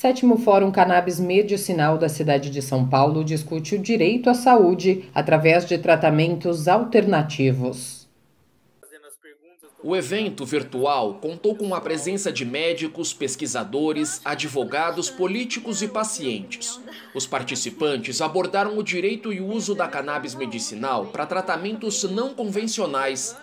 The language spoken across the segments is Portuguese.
Sétimo Fórum Cannabis Medicinal da cidade de São Paulo discute o direito à saúde através de tratamentos alternativos. O evento virtual contou com a presença de médicos, pesquisadores, advogados, políticos e pacientes. Os participantes abordaram o direito e uso da cannabis medicinal para tratamentos não convencionais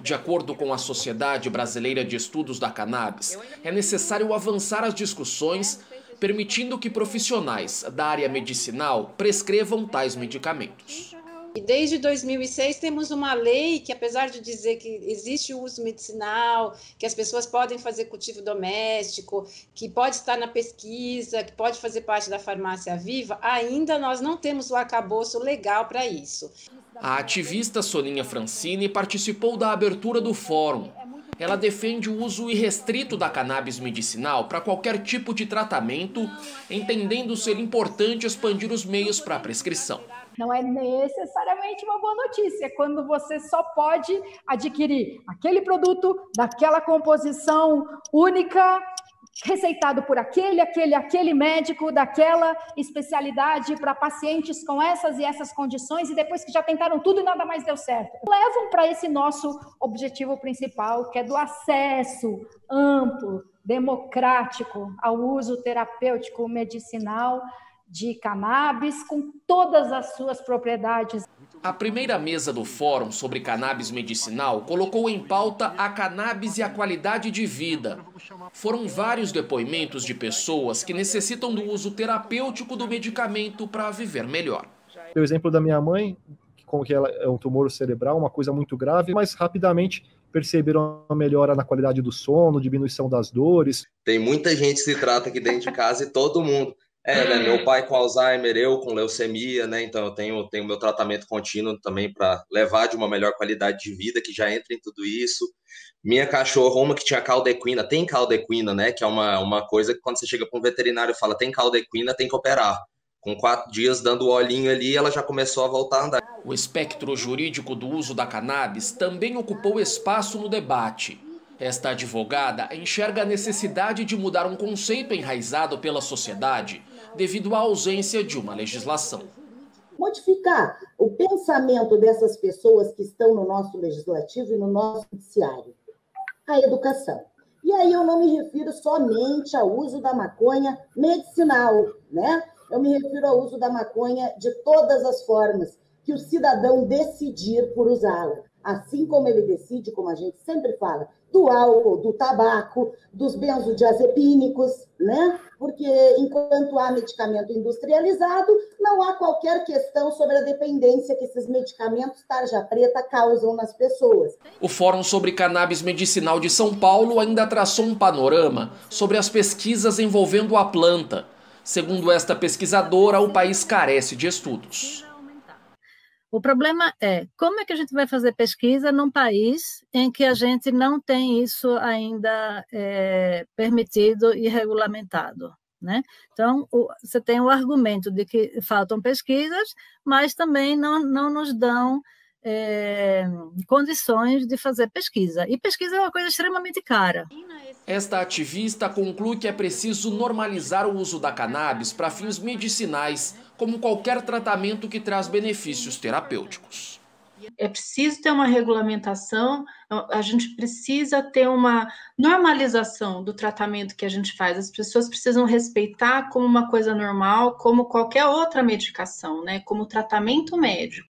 de acordo com a Sociedade Brasileira de Estudos da Cannabis, é necessário avançar as discussões permitindo que profissionais da área medicinal prescrevam tais medicamentos. E desde 2006 temos uma lei que, apesar de dizer que existe o uso medicinal, que as pessoas podem fazer cultivo doméstico, que pode estar na pesquisa, que pode fazer parte da farmácia viva, ainda nós não temos o arcabouço legal para isso. A ativista Soninha Francini participou da abertura do fórum ela defende o uso irrestrito da cannabis medicinal para qualquer tipo de tratamento, entendendo ser importante expandir os meios para a prescrição. Não é necessariamente uma boa notícia quando você só pode adquirir aquele produto daquela composição única receitado por aquele, aquele, aquele médico daquela especialidade para pacientes com essas e essas condições e depois que já tentaram tudo e nada mais deu certo. Levam para esse nosso objetivo principal, que é do acesso amplo, democrático ao uso terapêutico medicinal de cannabis com todas as suas propriedades. A primeira mesa do fórum sobre cannabis medicinal colocou em pauta a cannabis e a qualidade de vida. Foram vários depoimentos de pessoas que necessitam do uso terapêutico do medicamento para viver melhor. O exemplo da minha mãe, com que ela é um tumor cerebral, uma coisa muito grave, mas rapidamente perceberam uma melhora na qualidade do sono, diminuição das dores. Tem muita gente que se trata aqui dentro de casa e todo mundo é, né? Meu pai com Alzheimer, eu com leucemia, né? Então eu tenho, tenho meu tratamento contínuo também para levar de uma melhor qualidade de vida, que já entra em tudo isso. Minha cachorra, uma que tinha caldequina, tem caldequina, né? Que é uma, uma coisa que quando você chega para um veterinário e fala tem caldequina, tem que operar. Com quatro dias dando o olhinho ali, ela já começou a voltar a andar. O espectro jurídico do uso da cannabis também ocupou espaço no debate. Esta advogada enxerga a necessidade de mudar um conceito enraizado pela sociedade devido à ausência de uma legislação. Modificar o pensamento dessas pessoas que estão no nosso legislativo e no nosso judiciário. A educação. E aí eu não me refiro somente ao uso da maconha medicinal, né? Eu me refiro ao uso da maconha de todas as formas que o cidadão decidir por usá-la. Assim como ele decide, como a gente sempre fala, do álcool, do tabaco, dos benzodiazepínicos, né? Porque enquanto há medicamento industrializado, não há qualquer questão sobre a dependência que esses medicamentos tarja preta causam nas pessoas. O Fórum sobre Cannabis Medicinal de São Paulo ainda traçou um panorama sobre as pesquisas envolvendo a planta. Segundo esta pesquisadora, o país carece de estudos. O problema é como é que a gente vai fazer pesquisa num país em que a gente não tem isso ainda é, permitido e regulamentado. Né? Então, o, você tem o argumento de que faltam pesquisas, mas também não, não nos dão é, condições de fazer pesquisa. E pesquisa é uma coisa extremamente cara. Esta ativista conclui que é preciso normalizar o uso da cannabis para fins medicinais, como qualquer tratamento que traz benefícios terapêuticos. É preciso ter uma regulamentação, a gente precisa ter uma normalização do tratamento que a gente faz. As pessoas precisam respeitar como uma coisa normal, como qualquer outra medicação, né? Como tratamento médico.